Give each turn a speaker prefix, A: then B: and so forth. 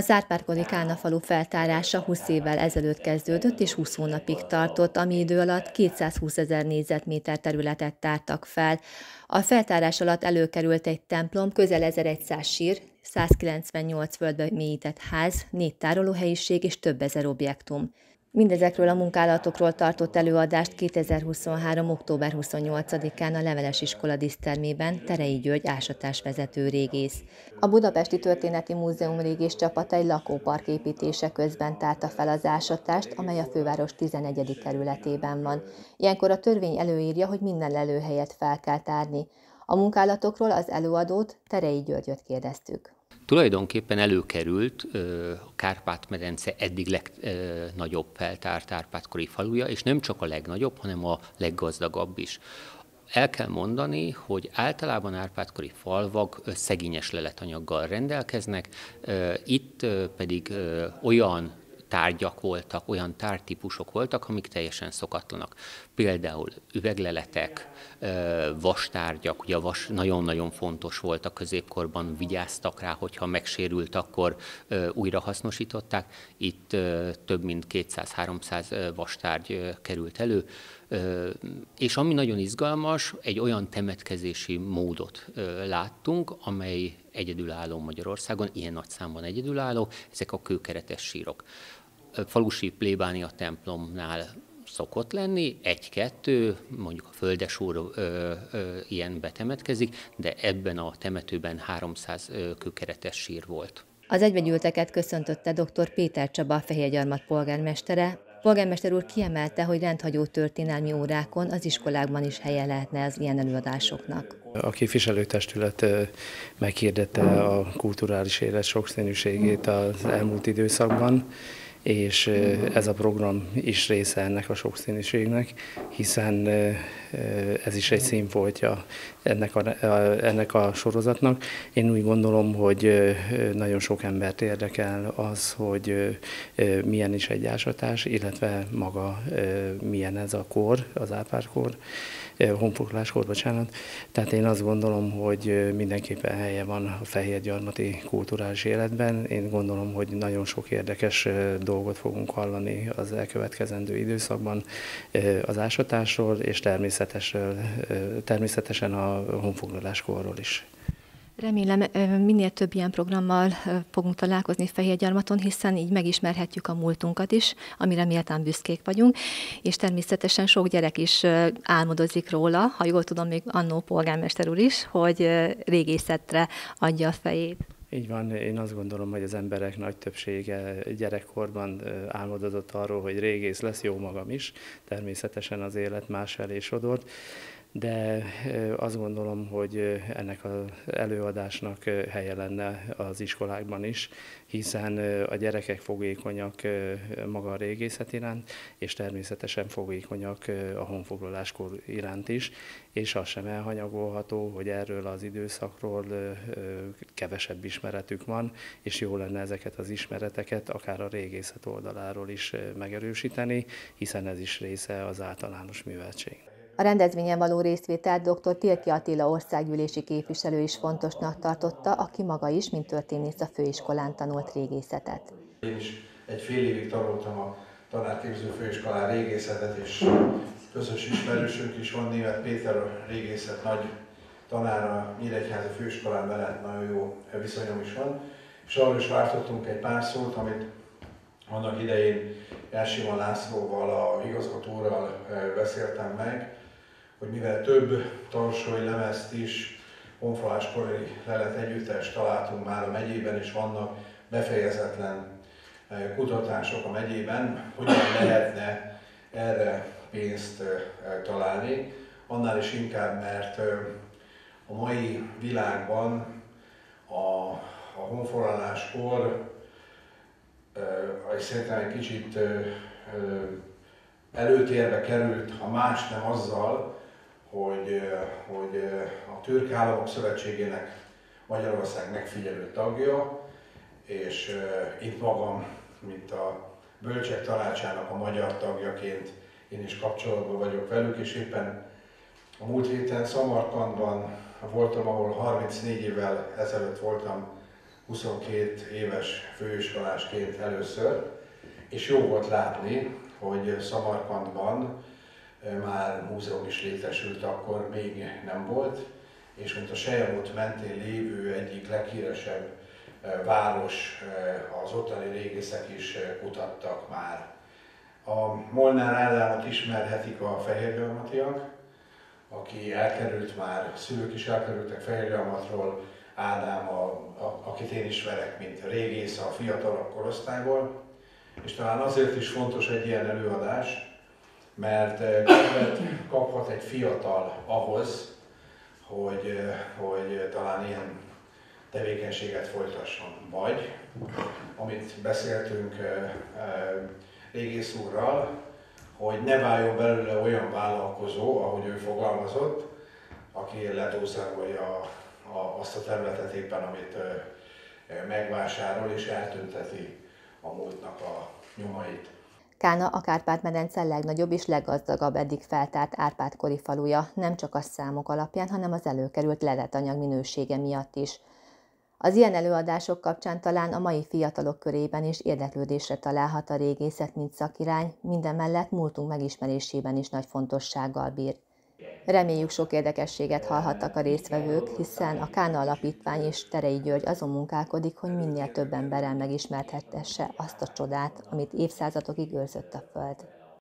A: Az Kálna falu feltárása 20 évvel ezelőtt kezdődött és 20 hónapig tartott, ami idő alatt 220 ezer négyzetméter területet tártak fel. A feltárás alatt előkerült egy templom, közel 1100 sír, 198 földbe mélyített ház, négy tárolóhelyiség és több ezer objektum. Mindezekről a munkálatokról tartott előadást 2023. október 28-án a Leveles Iskola disztermében Terei György ásatásvezető régész. A Budapesti Történeti Múzeum régész csapata egy lakópark építése közben tárta fel az ásatást, amely a főváros 11. kerületében van. Ilyenkor a törvény előírja, hogy minden lelőhelyet fel kell tárni. A munkálatokról az előadót Terei Györgyöt kérdeztük
B: tulajdonképpen előkerült a Kárpát-medence eddig legnagyobb feltárt Árpádkori faluja, és nem csak a legnagyobb, hanem a leggazdagabb is. El kell mondani, hogy általában árpádkori falvak szegényes leletanyaggal rendelkeznek, itt pedig olyan tárgyak voltak, olyan tártípusok voltak, amik teljesen szokatlanak. Például üvegleletek, vastárgyak, ugye a vas nagyon-nagyon fontos volt a középkorban, vigyáztak rá, hogyha megsérült, akkor újra hasznosították. Itt több mint 200-300 vastárgy került elő, és ami nagyon izgalmas, egy olyan temetkezési módot láttunk, amely egyedülálló Magyarországon, ilyen nagy számban egyedülálló, ezek a kőkeretes sírok falusi plébánia templomnál szokott lenni, egy-kettő, mondjuk a földesúr ö, ö, ilyen betemetkezik, de ebben a temetőben 300 ö, kőkeretes sír volt.
A: Az egybegyűlteket köszöntötte dr. Péter Csaba, a Fehérgyarmat polgármestere. Polgármester úr kiemelte, hogy rendhagyó történelmi órákon az iskolákban is helye lehetne az ilyen előadásoknak.
C: A képviselőtestület meghirdette a kulturális élet sokszínűségét az elmúlt időszakban, és ez a program is része ennek a sokszínűségnek, hiszen ez is egy színfoltja ennek a, ennek a sorozatnak. Én úgy gondolom, hogy nagyon sok embert érdekel az, hogy milyen is egy ásatás, illetve maga milyen ez a kor, az ápárkor, honfoglaláskor, bocsánat. Tehát én azt gondolom, hogy mindenképpen helye van a fehérgyarmati kulturális életben. Én gondolom, hogy nagyon sok érdekes dolgot fogunk hallani az elkövetkezendő időszakban az ásatásról, és természetesen a honfoglaláskorról is.
A: Remélem minél több ilyen programmal fogunk találkozni Fehérgyarmaton, hiszen így megismerhetjük a múltunkat is, amire méltán büszkék vagyunk, és természetesen sok gyerek is álmodozik róla, ha jól tudom, még annó polgármester úr is, hogy régészetre adja a fejét.
C: Így van, én azt gondolom, hogy az emberek nagy többsége gyerekkorban álmodozott arról, hogy régész lesz, jó magam is, természetesen az élet más felé sodort, de azt gondolom, hogy ennek az előadásnak helye lenne az iskolákban is, hiszen a gyerekek fogékonyak maga a régészet iránt, és természetesen fogékonyak a honfoglaláskor iránt is, és az sem elhanyagolható, hogy erről az időszakról kevesebb ismeretük van, és jó lenne ezeket az ismereteket akár a régészet oldaláról is megerősíteni, hiszen ez is része az általános műveltség.
A: A rendezvényen való részvételt dr. Tilki Attila országgyűlési képviselő is fontosnak tartotta, aki maga is, mint történész a főiskolán tanult régészetet.
D: Én is egy fél évig tanultam a tanárképző főiskolán régészetet, és közös ismerősünk is van, német Péter a régészet nagy tanára, Nyíregyházi főiskolán mellett nagyon jó viszonyom is van. És arról is váltottunk egy pár szót, amit annak idején Elsima Lászlóval, a igazgatóral eh, beszéltem meg, hogy mivel több tarsói lemezt is honfoglaláskori lelet együttes találtunk már a megyében, és vannak befejezetlen eh, kutatások a megyében, hogyan lehetne erre pénzt eh, találni. Annál is inkább, mert eh, a mai világban a, a honfoglaláskor és szerintem egy kicsit előtérbe került, ha más nem azzal, hogy, hogy a Türk Államok Szövetségének Magyarország megfigyelő tagja, és itt magam, mint a Bölcsek Tanácsának a magyar tagjaként én is kapcsolatban vagyok velük, és éppen a múlt héten Szamarkandban voltam, ahol 34 évvel ezelőtt voltam 22 éves főiskolásként először, és jó volt látni, hogy Szamarkandban már múzeum is létesült, akkor még nem volt, és mint a Sejemút mentén lévő egyik leghíresebb város, az ottani régészek is kutattak már. A Molnár Ádámot ismerhetik a fehérgyalmatiak, aki elkerült már, szülők is elkerültek Fehérgyalmatról, Ádám, a, a, akit én ismerek, mint régész a fiatalabb korosztályból, és talán azért is fontos egy ilyen előadás, mert kedvet kaphat egy fiatal ahhoz, hogy, hogy talán ilyen tevékenységet folytasson. Vagy, amit beszéltünk régész úrral, hogy ne váljon belőle olyan vállalkozó, ahogy ő fogalmazott, aki ledózerolja azt a területet éppen, amit megvásárol, és eltünteti a múltnak a nyomait.
A: Kána a Kárpát-medence legnagyobb és leggazdagabb eddig feltárt Árpád-kori faluja, nem csak a számok alapján, hanem az előkerült leletanyag minősége miatt is. Az ilyen előadások kapcsán talán a mai fiatalok körében is érdeklődésre találhat a régészet, mint szakirány, minden mellett múltunk megismerésében is nagy fontossággal bír. Reméljük sok érdekességet hallhattak a résztvevők, hiszen a Kána Alapítvány és Terei György azon munkálkodik, hogy minél több emberrel megismerhethesse azt a csodát, amit évszázadokig őrzött a Föld.